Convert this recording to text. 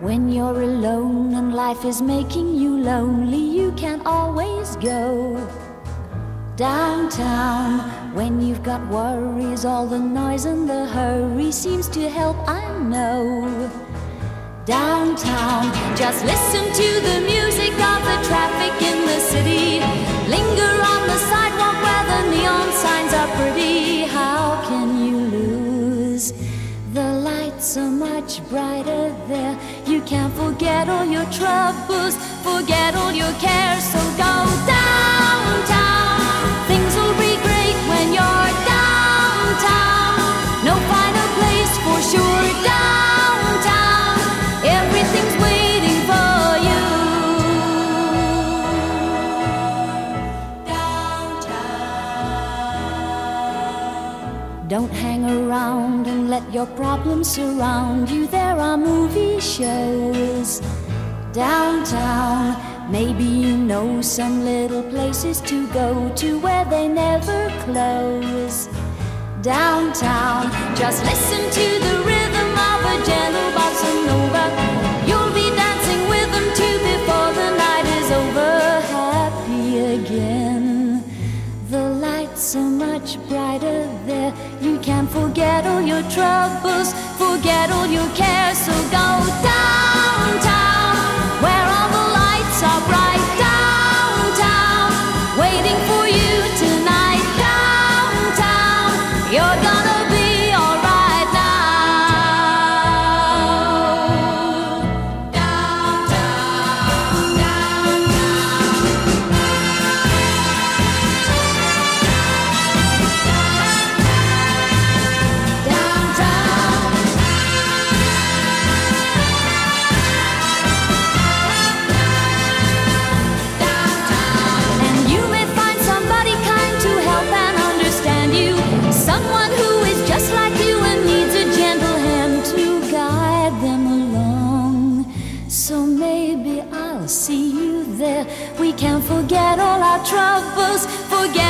When you're alone and life is making you lonely, you can always go downtown. When you've got worries, all the noise and the hurry seems to help, I know. Downtown, just listen to the music of the traffic in the city. Linger on the sidewalk where the neon signs are pretty. How can you lose? The lights are much brighter there. Can't forget all your troubles, forget all your cares. So Don't hang around and let your problems surround you. There are movie shows downtown. Maybe you know some little places to go to where they never close. Downtown, just listen to much brighter there. You can forget all your troubles, forget all your cares. So maybe I'll see you there. We can forget all our troubles, forget